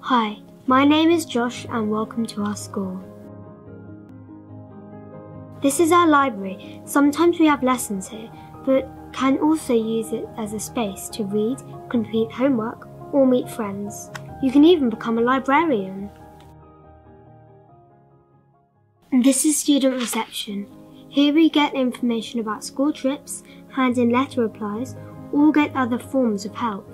Hi, my name is Josh and welcome to our school. This is our library. Sometimes we have lessons here, but can also use it as a space to read, complete homework, or meet friends. You can even become a librarian. This is student reception. Here we get information about school trips, hand in letter replies, or get other forms of help.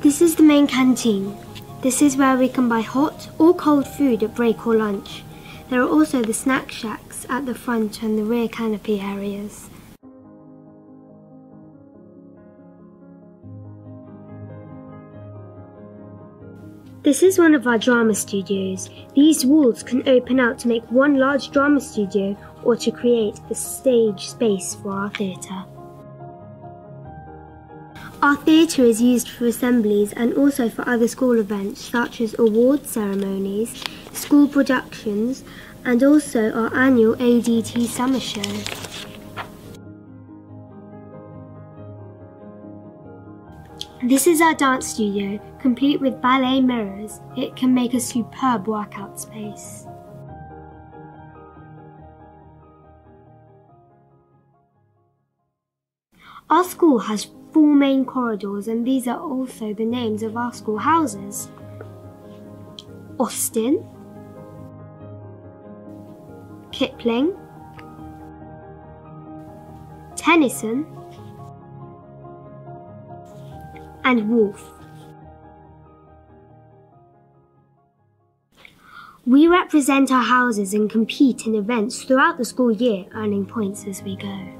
This is the main canteen. This is where we can buy hot or cold food at break or lunch. There are also the snack shacks at the front and the rear canopy areas. This is one of our drama studios. These walls can open out to make one large drama studio or to create a stage space for our theatre. Our theatre is used for assemblies and also for other school events such as award ceremonies, school productions and also our annual ADT summer show. This is our dance studio, complete with ballet mirrors. It can make a superb workout space. Our school has four main corridors and these are also the names of our school houses. Austen, Kipling, Tennyson and Woolf. We represent our houses and compete in events throughout the school year, earning points as we go.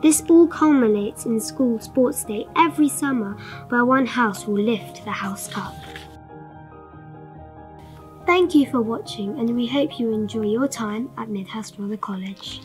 This all culminates in school sports day every summer where one house will lift the house cup. Thank you for watching and we hope you enjoy your time at Midhurst Rother College.